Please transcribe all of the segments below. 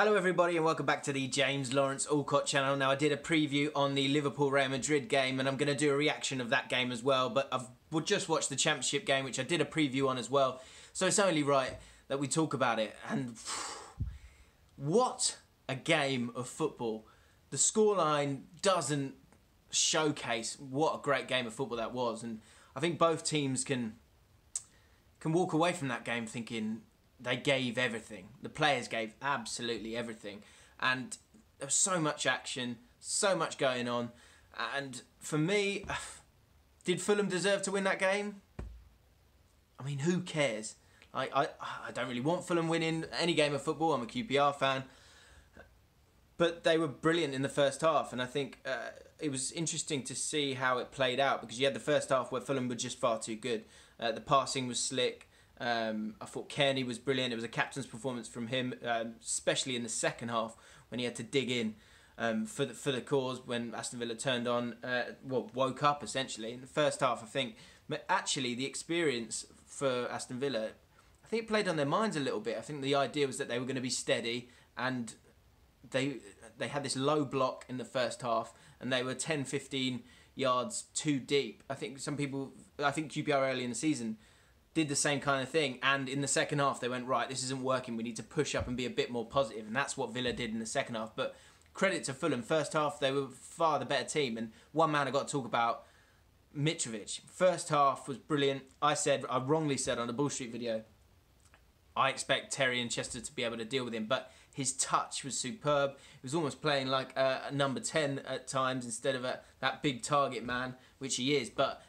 Hello, everybody, and welcome back to the James Lawrence Allcott channel. Now, I did a preview on the Liverpool Real Madrid game, and I'm going to do a reaction of that game as well. But I've just watched the Championship game, which I did a preview on as well. So it's only right that we talk about it. And what a game of football! The scoreline doesn't showcase what a great game of football that was, and I think both teams can can walk away from that game thinking they gave everything. The players gave absolutely everything, and there was so much action, so much going on, and for me, did Fulham deserve to win that game? I mean, who cares? I, I, I don't really want Fulham winning any game of football. I'm a QPR fan. But they were brilliant in the first half, and I think uh, it was interesting to see how it played out because you had the first half where Fulham were just far too good. Uh, the passing was slick, um, I thought Cairney was brilliant. It was a captain's performance from him, um, especially in the second half when he had to dig in um, for the for the cause when Aston Villa turned on, uh, well, woke up essentially. In the first half, I think, but actually the experience for Aston Villa, I think it played on their minds a little bit. I think the idea was that they were going to be steady and they they had this low block in the first half and they were 10 15 yards too deep. I think some people I think QPR early in the season did the same kind of thing. And in the second half, they went, right, this isn't working. We need to push up and be a bit more positive. And that's what Villa did in the second half. But credit to Fulham. First half, they were far the better team. And one man I got to talk about, Mitrovic. First half was brilliant. I said, I wrongly said on the Bull Street video, I expect Terry and Chester to be able to deal with him. But his touch was superb. He was almost playing like a, number 10 at times instead of a, that big target man, which he is. But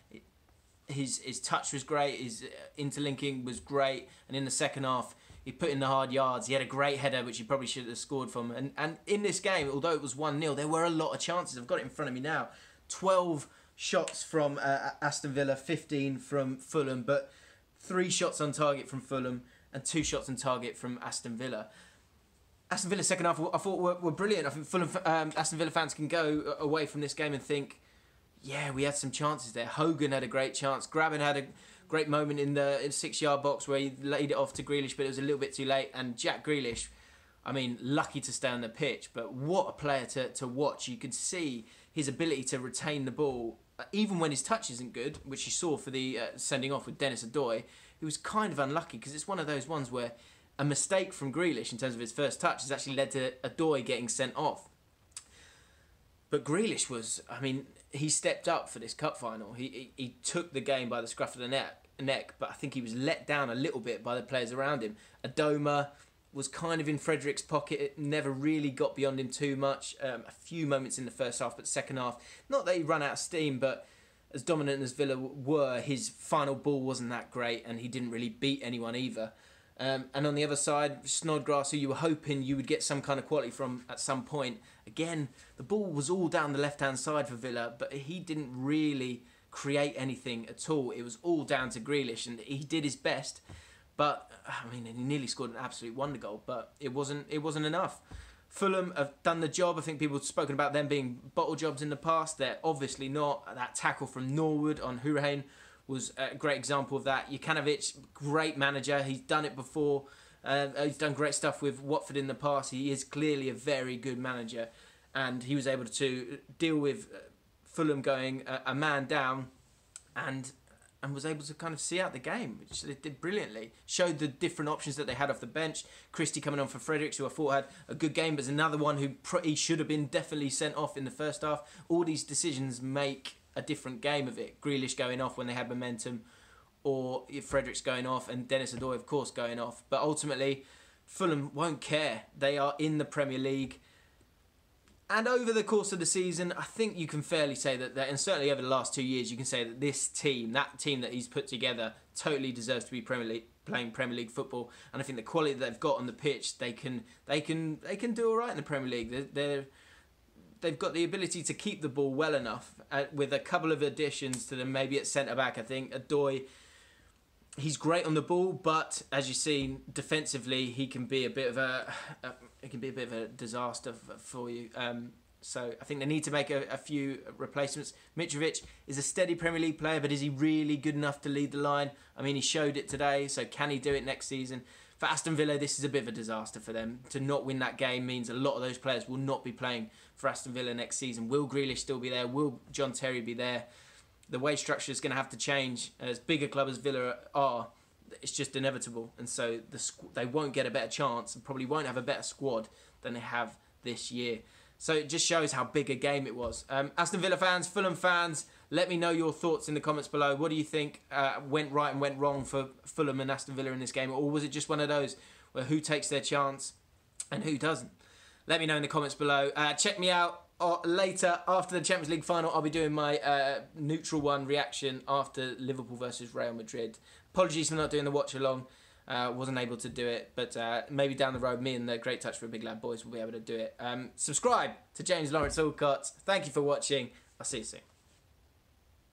his his touch was great, his uh, interlinking was great, and in the second half he put in the hard yards. He had a great header which he probably should have scored from. And and in this game, although it was one 0 there were a lot of chances. I've got it in front of me now. Twelve shots from uh, Aston Villa, fifteen from Fulham, but three shots on target from Fulham and two shots on target from Aston Villa. Aston Villa second half, I thought were, were brilliant. I think Fulham, um, Aston Villa fans can go away from this game and think yeah, we had some chances there. Hogan had a great chance. Grabban had a great moment in the six yard box where he laid it off to Grealish, but it was a little bit too late. And Jack Grealish, I mean, lucky to stay on the pitch, but what a player to, to watch. You could see his ability to retain the ball, uh, even when his touch isn't good, which you saw for the uh, sending off with Dennis Odoi. He was kind of unlucky because it's one of those ones where a mistake from Grealish in terms of his first touch has actually led to Odoi getting sent off. But Grealish was, I mean, he stepped up for this cup final. He, he, he took the game by the scruff of the neck, neck, but I think he was let down a little bit by the players around him. Adomah was kind of in Fredericks' pocket. It never really got beyond him too much. Um, a few moments in the first half, but second half, not that he ran out of steam, but as dominant as Villa were, his final ball wasn't that great, and he didn't really beat anyone either. Um, and on the other side, Snodgrass, who you were hoping you would get some kind of quality from at some point. Again, the ball was all down the left hand side for Villa, but he didn't really create anything at all. It was all down to Grealish, and he did his best. But I mean, he nearly scored an absolute wonder goal, but it wasn't. It wasn't enough. Fulham have done the job. I think people have spoken about them being bottle jobs in the past. They're obviously not. That tackle from Norwood on Hourihane was a great example of that. Jokanovic, great manager. He's done it before. Uh, he's done great stuff with Watford in the past. He is clearly a very good manager, and he was able to deal with uh, Fulham going a, a man down, and and was able to kind of see out the game, which they did brilliantly. Showed the different options that they had off the bench. Christie coming on for Fredericks, who I thought had a good game, but another one who he should have been definitely sent off in the first half. All these decisions make a different game of it. Grealish going off when they had momentum, or Fredericks going off, and Denis Odoi, of course, going off. But ultimately, Fulham won't care. They are in the Premier League. And over the course of the season, I think you can fairly say that, that, and certainly over the last two years, you can say that this team, that team that he's put together, totally deserves to be Premier League, playing Premier League football. And I think the quality that they've got on the pitch, they can, they can, they can do all right in the Premier League. They're, they're they've got the ability to keep the ball well enough uh, with a couple of additions to them. Maybe at centre back, I think Odoi. He's great on the ball, but as you've seen defensively, he can be a bit of a, a it can be a bit of a disaster for you. Um, so I think they need to make a, a, few replacements. Mitrovic is a steady Premier League player, but is he really good enough to lead the line? I mean, he showed it today, so can he do it next season? For Aston Villa, this is a bit of a disaster for them. To not win that game means a lot of those players will not be playing for Aston Villa next season. Will Grealish still be there? Will John Terry be there? The wage structure is going to have to change. As big a club as Villa are, it's just inevitable. And so the they won't get a better chance and probably won't have a better squad than they have this year. So it just shows how big a game it was. Um, Aston Villa fans, Fulham fans, let me know your thoughts in the comments below. What do you think uh, went right and went wrong for Fulham and Aston Villa in this game? Or was it just one of those where who takes their chance and who doesn't? Let me know in the comments below. Uh, check me out uh, later after the Champions League final. I'll be doing my uh, neutral one reaction after Liverpool versus Real Madrid. Apologies for not doing the watch along. Uh, wasn't able to do it, but uh, maybe down the road, me and the Great Touch for a Big Lad boys will be able to do it. Um, subscribe to James Lawrence Allcott. Thank you for watching. I'll see you soon.